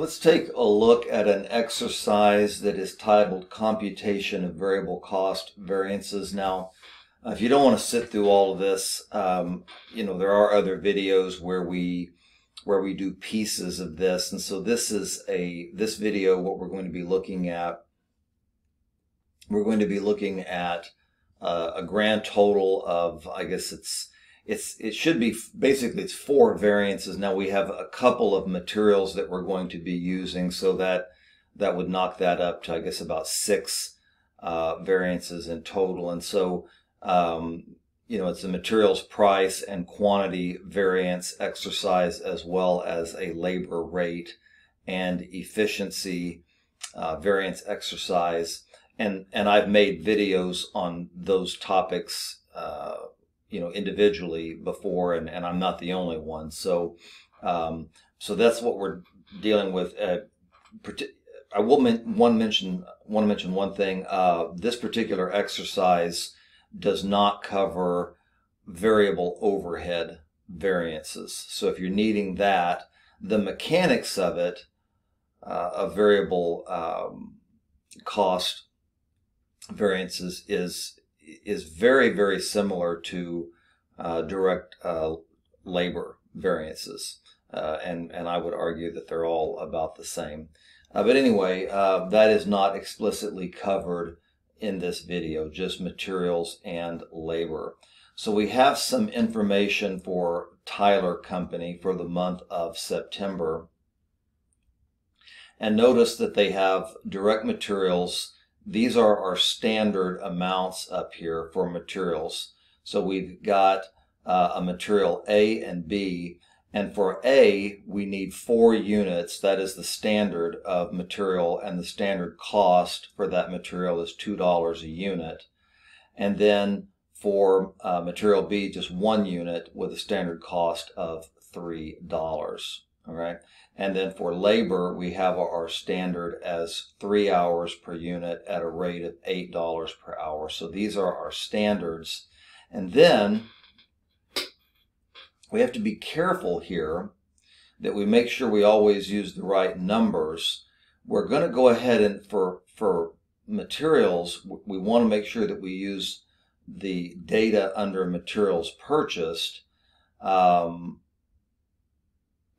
Let's take a look at an exercise that is titled Computation of Variable Cost Variances. Now, if you don't want to sit through all of this, um, you know, there are other videos where we where we do pieces of this. And so this is a this video what we're going to be looking at we're going to be looking at uh, a grand total of I guess it's it's it should be basically it's four variances. Now we have a couple of materials that we're going to be using, so that that would knock that up to I guess about six uh, variances in total. And so um, you know it's the materials price and quantity variance exercise as well as a labor rate and efficiency uh, variance exercise. And and I've made videos on those topics. Uh, you know individually before, and, and I'm not the only one. So um, so that's what we're dealing with. Uh, I will men- one mention want to mention one thing. Uh, this particular exercise does not cover variable overhead variances. So if you're needing that, the mechanics of it, uh, of variable um, cost variances is is very, very similar to uh, direct uh, labor variances. Uh, and, and I would argue that they're all about the same. Uh, but anyway, uh, that is not explicitly covered in this video, just materials and labor. So we have some information for Tyler Company for the month of September. And notice that they have direct materials these are our standard amounts up here for materials. So we've got uh, a material A and B. And for A, we need four units. That is the standard of material, and the standard cost for that material is $2 a unit. And then for uh, material B, just one unit with a standard cost of $3. All right. And then for labor, we have our standard as three hours per unit at a rate of $8 per hour. So these are our standards. And then we have to be careful here that we make sure we always use the right numbers. We're going to go ahead and for, for materials, we want to make sure that we use the data under materials purchased. Um,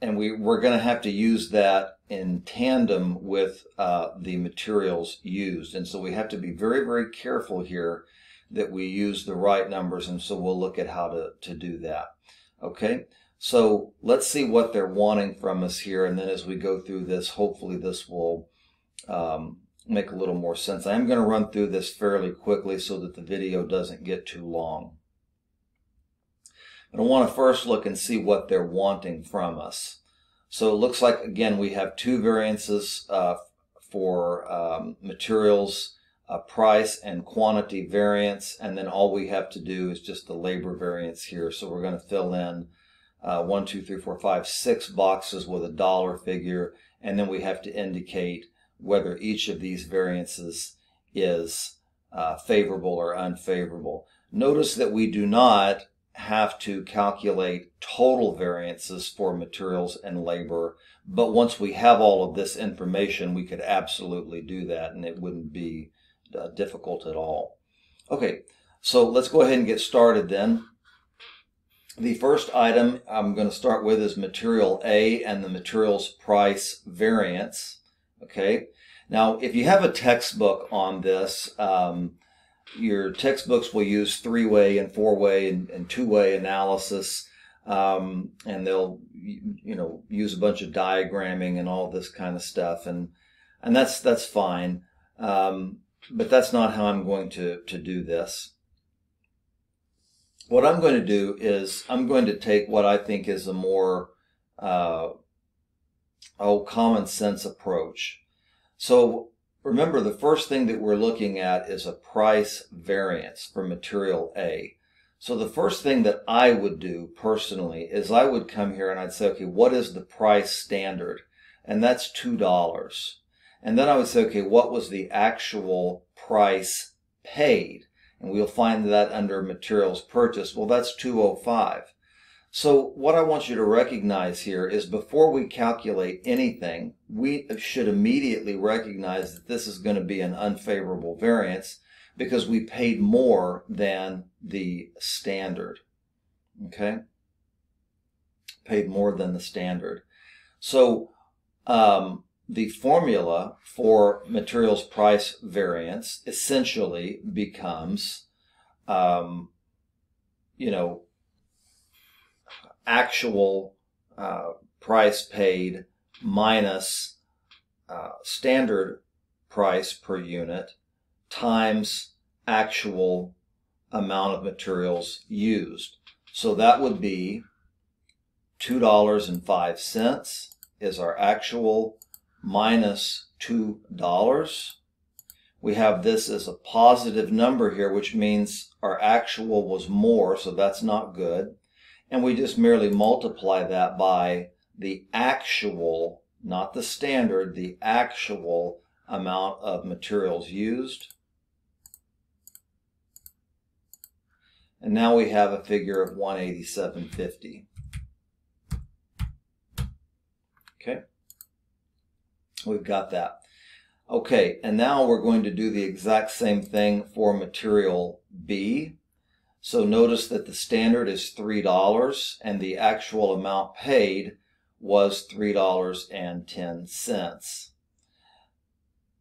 and we, we're going to have to use that in tandem with uh, the materials used. And so we have to be very, very careful here that we use the right numbers. And so we'll look at how to, to do that. Okay. So let's see what they're wanting from us here. And then as we go through this, hopefully this will um, make a little more sense. I am going to run through this fairly quickly so that the video doesn't get too long. But I want to first look and see what they're wanting from us. So it looks like, again, we have two variances uh, for um, materials, uh, price and quantity variance, and then all we have to do is just the labor variance here. So we're going to fill in uh, one, two, three, four, five, six boxes with a dollar figure, and then we have to indicate whether each of these variances is uh, favorable or unfavorable. Notice that we do not have to calculate total variances for materials and labor. But once we have all of this information, we could absolutely do that and it wouldn't be uh, difficult at all. Okay, so let's go ahead and get started then. The first item I'm going to start with is material A and the materials price variance. Okay, now if you have a textbook on this, um, your textbooks will use three-way and four-way and, and two-way analysis, um, and they'll you know use a bunch of diagramming and all this kind of stuff, and and that's that's fine. Um, but that's not how I'm going to to do this. What I'm going to do is I'm going to take what I think is a more uh, oh common sense approach. So Remember, the first thing that we're looking at is a price variance for material A. So the first thing that I would do personally is I would come here and I'd say, okay, what is the price standard? And that's $2. And then I would say, okay, what was the actual price paid? And we'll find that under materials purchased. Well, that's 205. So what I want you to recognize here is before we calculate anything, we should immediately recognize that this is going to be an unfavorable variance because we paid more than the standard. Okay? Paid more than the standard. So um, the formula for materials price variance essentially becomes, um, you know, actual uh, price paid minus uh, standard price per unit times actual amount of materials used. So that would be $2.05 is our actual minus $2. We have this as a positive number here, which means our actual was more, so that's not good. And we just merely multiply that by the actual, not the standard, the actual amount of materials used. And now we have a figure of 187.50. Okay. We've got that. Okay, and now we're going to do the exact same thing for material B. So notice that the standard is $3 and the actual amount paid was $3.10.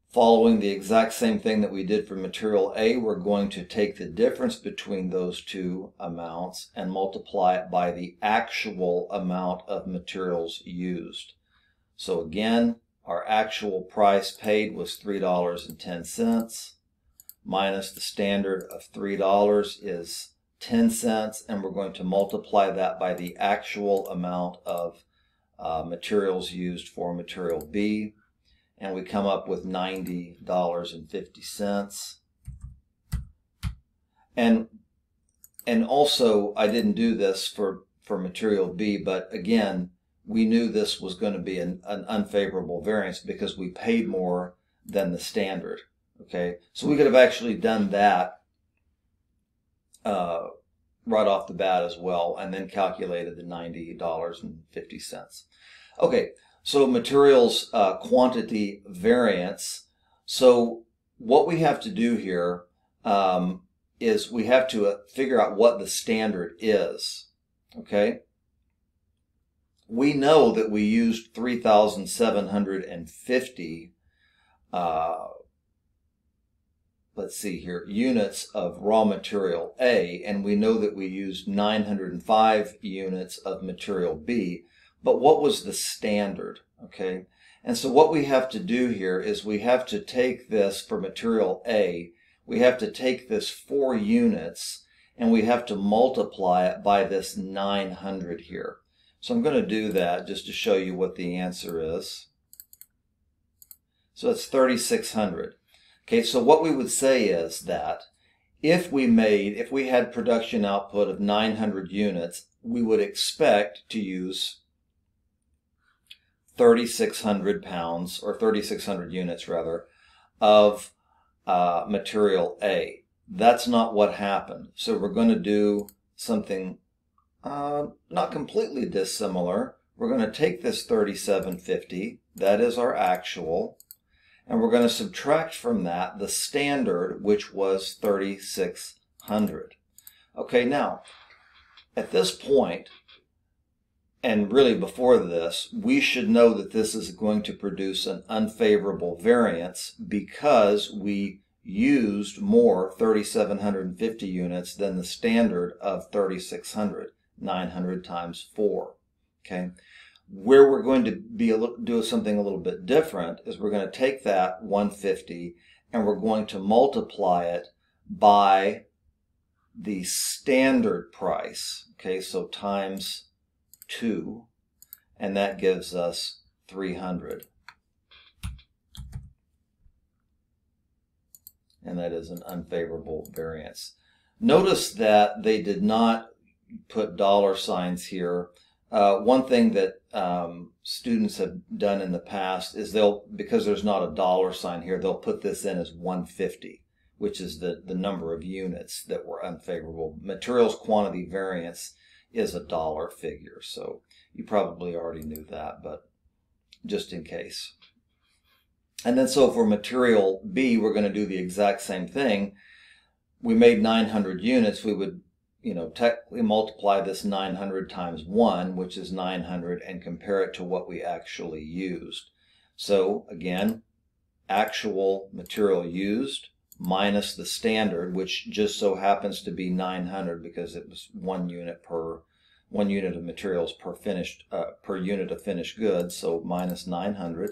Following the exact same thing that we did for material A, we're going to take the difference between those two amounts and multiply it by the actual amount of materials used. So again, our actual price paid was $3.10 minus the standard of $3 is 10 cents and we're going to multiply that by the actual amount of uh, materials used for material B. And we come up with $90.50 and and also I didn't do this for for material B but again we knew this was going to be an, an unfavorable variance because we paid more than the standard okay? So we could have actually done that uh, right off the bat as well, and then calculated the $90.50. Okay, so materials uh, quantity variance. So what we have to do here um, is we have to uh, figure out what the standard is. Okay, we know that we used 3,750 uh, let's see here, units of raw material A, and we know that we used 905 units of material B, but what was the standard, okay? And so what we have to do here is we have to take this for material A, we have to take this four units and we have to multiply it by this 900 here. So I'm going to do that just to show you what the answer is. So it's 3600. Okay, so what we would say is that if we made, if we had production output of 900 units, we would expect to use 3,600 pounds, or 3,600 units rather, of uh, material A. That's not what happened. So we're going to do something uh, not completely dissimilar. We're going to take this 3750, that is our actual, and we're going to subtract from that the standard, which was 3,600. Okay, now, at this point, and really before this, we should know that this is going to produce an unfavorable variance because we used more 3,750 units than the standard of 3,600, 900 times 4. Okay, where we're going to be do something a little bit different is we're going to take that 150 and we're going to multiply it by the standard price. Okay, so times 2, and that gives us 300. And that is an unfavorable variance. Notice that they did not put dollar signs here uh, one thing that um, students have done in the past is they'll, because there's not a dollar sign here, they'll put this in as 150, which is the, the number of units that were unfavorable. Materials quantity variance is a dollar figure. So you probably already knew that, but just in case. And then so for material B, we're going to do the exact same thing. We made 900 units. We would, you know, technically multiply this 900 times 1, which is 900, and compare it to what we actually used. So again, actual material used minus the standard, which just so happens to be 900 because it was one unit per one unit of materials per finished uh, per unit of finished goods. So minus 900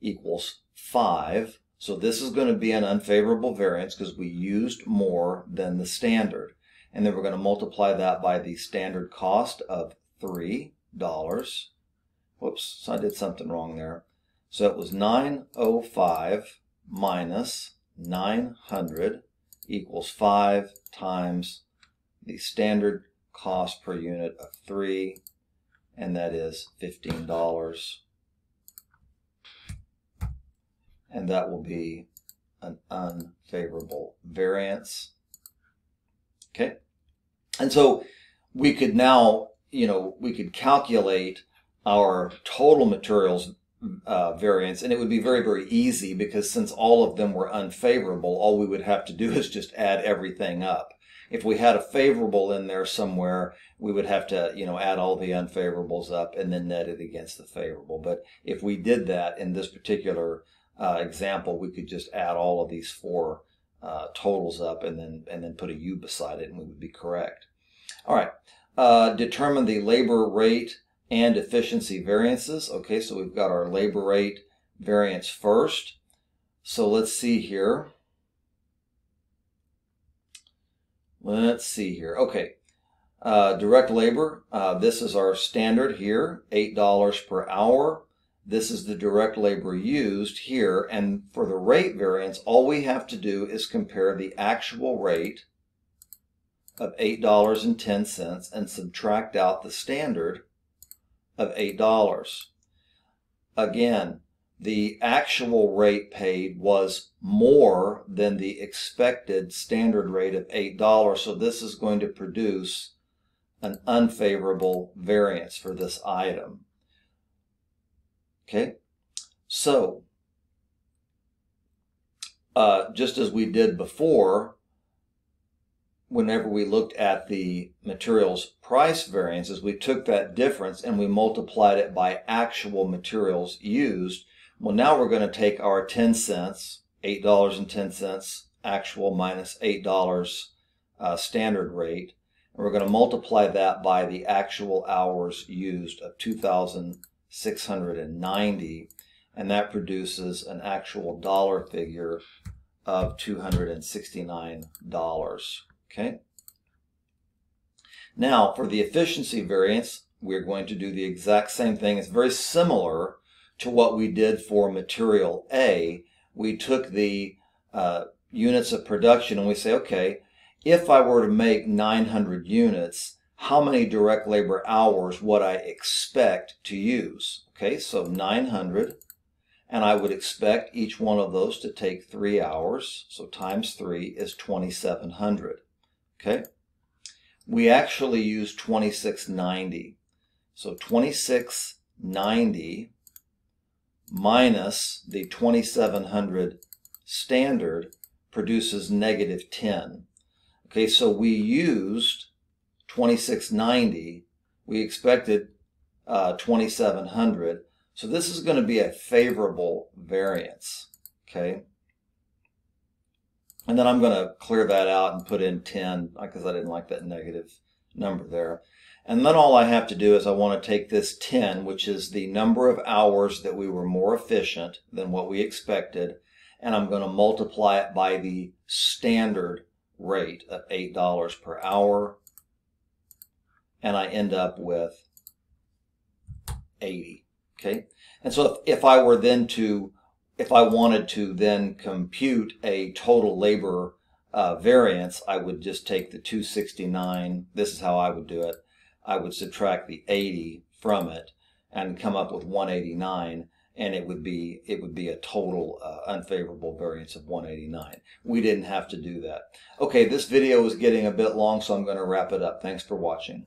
equals 5. So this is going to be an unfavorable variance because we used more than the standard. And then we're going to multiply that by the standard cost of $3. Whoops, I did something wrong there. So it was 905 minus 900 equals 5 times the standard cost per unit of 3, and that is $15. And that will be an unfavorable variance. Okay. And so we could now, you know, we could calculate our total materials uh, variance, and it would be very, very easy because since all of them were unfavorable, all we would have to do is just add everything up. If we had a favorable in there somewhere, we would have to, you know, add all the unfavorables up and then net it against the favorable. But if we did that in this particular uh, example, we could just add all of these four uh, totals up and then and then put a u beside it, and we would be correct. All right. Uh, determine the labor rate and efficiency variances. Okay, so we've got our labor rate variance first. So let's see here. Let's see here. Okay, uh, direct labor. Uh, this is our standard here, $8 per hour. This is the direct labor used here. And for the rate variance, all we have to do is compare the actual rate of $8.10 and subtract out the standard of $8. Again, the actual rate paid was more than the expected standard rate of $8. So this is going to produce an unfavorable variance for this item. Okay, so uh, just as we did before, whenever we looked at the materials price variances, we took that difference and we multiplied it by actual materials used. Well, now we're going to take our 10 cents, $8.10 actual minus $8 uh, standard rate, and we're going to multiply that by the actual hours used of 2,690, and that produces an actual dollar figure of $269. Okay. Now, for the efficiency variance, we're going to do the exact same thing. It's very similar to what we did for material A. We took the uh, units of production and we say, okay, if I were to make 900 units, how many direct labor hours would I expect to use? Okay, so 900, and I would expect each one of those to take three hours. So times three is 2700. Okay. We actually use 2690. So 2690 minus the 2700 standard produces negative 10. Okay, so we used 2690. We expected uh, 2700. So this is going to be a favorable variance. Okay. And then I'm going to clear that out and put in 10 because I didn't like that negative number there. And then all I have to do is I want to take this 10, which is the number of hours that we were more efficient than what we expected, and I'm going to multiply it by the standard rate of $8 per hour, and I end up with 80. Okay. And so if, if I were then to if I wanted to then compute a total labor uh, variance, I would just take the 269. This is how I would do it. I would subtract the 80 from it and come up with 189. and it would be it would be a total uh, unfavorable variance of 189. We didn't have to do that. Okay, this video is getting a bit long, so I'm going to wrap it up. Thanks for watching.